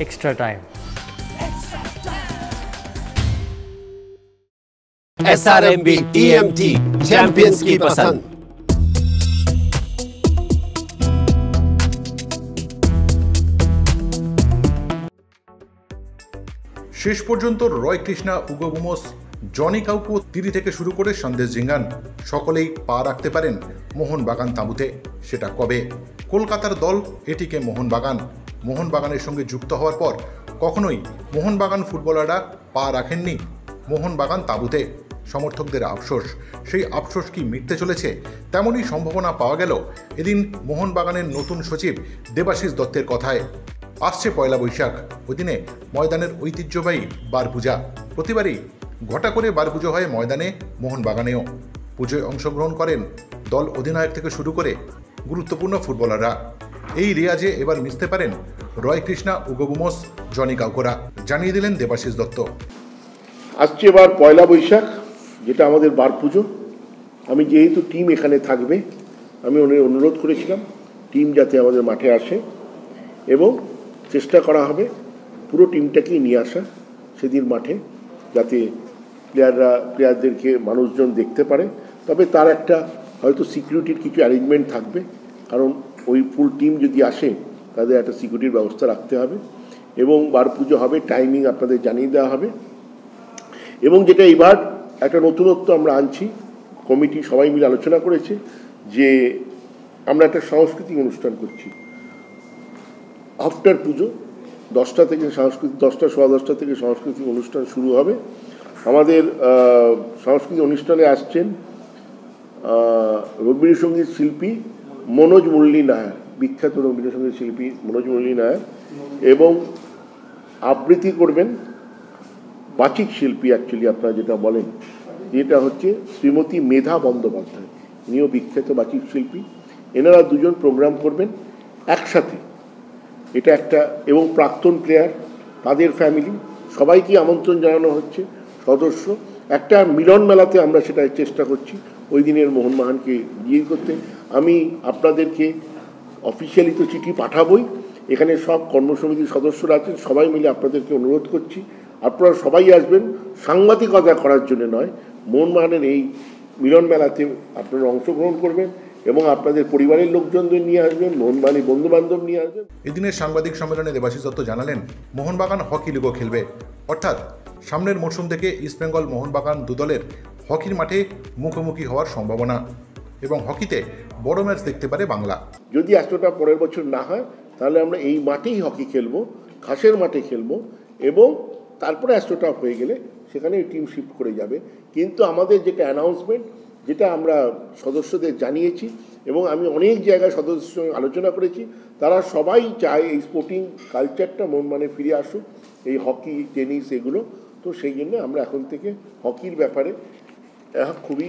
extra time. S R M B T M T champions की पसंद শেষ পর্যন্ত Roy Krishna Hugo Boumous Johnny Kauko Tiri থেকে শুরু করে সন্দেশ জিঙ্গান সকলেই পা রাখতে পারেন মোহনবাগান তাঁবুতে সেটা কবে কলকাতার দল এটিকে মোহনবাগান মোহনবাগানের সঙ্গে যুক্ত হওয়ার পর কখনোই মোহনবাগান ফুটবলাররা পা রাখেননি মোহনবাগান তাঁবুতে। সমর্থকদের আফসোস। সেই আফসোস কি মিটতে চলেছে তেমনই সম্ভাবনা পাওয়া গেল এদিন মোহনবাগানের নতুন সচিব দেবাশিস দত্তের কথায়। আসছে পয়লা বৈশাখ। ওই দিনে ময়দানের ঐতিহ্যবাহী বার পূজা প্রতিবারই ঘটা করে বার পুজো হয় ময়দানে, মোহনবাগানেও। পুজোয় অংশগ্রহণ করেন দল অধিনায়ক থেকে শুরু করে গুরুত্বপূর্ণ ফুটবলাররা। এই রেয়াজে এবার মিশতে পারেন রয় কৃষ্ণা উগবুমোস জনি কাউকোরা। জানিয়ে দিলেন দেবাশিস দত্ত। আসছে এবার পয়লা বৈশাখ, যেটা আমাদের বার পুজো। আমি যেহেতু টিম এখানে থাকবে, আমি ওনের অনুরোধ করেছিলাম টিম যাতে আমাদের মাঠে আসে এবং চেষ্টা করা হবে পুরো টিমটাকেই নিয়ে আসা সেদিন মাঠে, যাতে প্লেয়াররা প্লেয়ারদেরকে মানুষজন দেখতে পারে। তবে তার একটা হয়তো সিকিউরিটির কিছু অ্যারেঞ্জমেন্ট থাকবে, কারণ ওই ফুল টিম যদি আসে, তাদের একটা সিকিউরিটির ব্যবস্থা রাখতে হবে এবং বার পুজো হবে টাইমিং আপনাদের জানিয়ে দেওয়া হবে। এবং যেটা এবার একটা নতুনত্ব আমরা আনছি কমিটি সবাই মিলে আলোচনা করেছে যে আমরা একটা সাংস্কৃতিক অনুষ্ঠান করছি। আফটার পুজো, দশটা থেকে সাংস্কৃতিক, দশটা, সোয়া দশটা থেকে সাংস্কৃতিক অনুষ্ঠান শুরু হবে। আমাদের সাংস্কৃতিক অনুষ্ঠানে আসছেন রবীন্দ্রসঙ্গীত শিল্পী মনোজ মুরলী নায়ার বিখ্যাত রবীন্দ্রসঙ্গীত শিল্পী মনোজ মুরলী নায়ার এবং আবৃত্তি করবেন বাচিক শিল্পী অ্যাকচুয়ালি আপনারা যেটা বলেন, যেটা হচ্ছে শ্রীমতী মেধা বন্দ্যোপাধ্যায়। ইনিও বিখ্যাত বাচিক শিল্পী। এনারা দুজন প্রোগ্রাম করবেন একসাথে। এটা একটা, এবং প্রাক্তন প্লেয়ার তাদের ফ্যামিলি সবাইকে আমন্ত্রণ জানানো হচ্ছে সদস্য। একটা মিলন মেলাতে আমরা সেটা চেষ্টা করছি। ওই দিনের মোহনবাগানকে বিয়ে করতে। আমি আপনাদেরকে অফিসিয়ালি তো চিঠি পাঠাবই। এখানে সব কর্মসমিতির সদস্যরা আছেন, সবাই মিলে আপনাদেরকে অনুরোধ করছি। আপনারা সবাই আসবেন সাংবাদিকতা করার জন্য নয়, মোহনবাগানের এই মিলন মেলাতে আপনারা অংশগ্রহণ করবেন এবং আপনাদের পরিবারের লোকজনদের নিয়ে আসবেন মোহনবাগানি বন্ধু বান্ধব নিয়ে আসবেন। এদিনের সাংবাদিক সম্মেলনে দেবাশিস দত্ত জানালেন, মোহনবাগান হকি লিগও খেলবে। অর্থাৎ সামনের মরশুম থেকে ইস্টবেঙ্গল মোহনবাগান দুদলের হকির মাঠে মুখোমুখি হওয়ার সম্ভাবনা। এবং হকিতে বড় ম্যাচ দেখতে পারে বাংলা। যদি এতটা পরের বছর না হয়, তাহলে আমরা এই মাঠেই হকি খেলব, ঘাসের মাঠে খেলব এবং তারপরে অ্যাস্ট্রোটাফ হয়ে গেলে সেখানে টিম শিফট করে যাবে। কিন্তু আমাদের যেটা অ্যানাউন্সমেন্ট যেটা আমরা সদস্যদের জানিয়েছি এবং আমি অনেক জায়গায় সদস্যের সঙ্গে আলোচনা করেছি, তারা সবাই চায় এই স্পোর্টিং কালচারটা মন মানে ফিরে আসুক, এই হকি, টেনিস এগুলো। তো সেই জন্য আমরা এখন থেকে হকির ব্যাপারে খুবই